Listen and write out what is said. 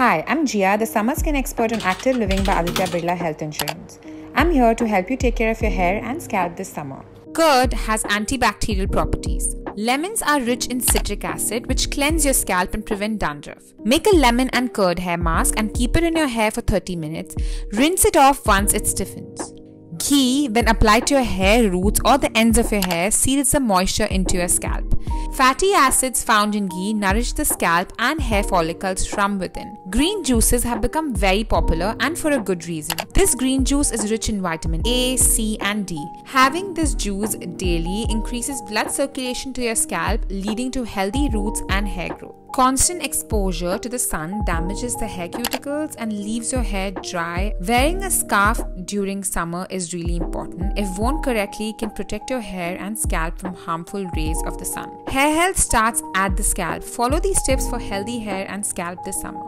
Hi, I'm Gia, the summer skin expert on Activ Living by Aditya Birla Health Insurance. I'm here to help you take care of your hair and scalp this summer. Curd has antibacterial properties. Lemons are rich in citric acid, which cleanse your scalp and prevent dandruff. Make a lemon and curd hair mask and keep it in your hair for 30 minutes. Rinse it off once it stiffens. Ghee, when applied to your hair roots or the ends of your hair, seals the moisture into your scalp. Fatty acids found in ghee nourish the scalp and hair follicles from within. Green juices have become very popular and for a good reason. This green juice is rich in vitamin A, C, and D. Having this juice daily increases blood circulation to your scalp, leading to healthy roots and hair growth. Constant exposure to the sun damages the hair cuticles and leaves your hair dry. Wearing a scarf during summer is really important. If worn correctly, can protect your hair and scalp from harmful rays of the sun. Hair health starts at the scalp. Follow these tips for healthy hair and scalp this summer.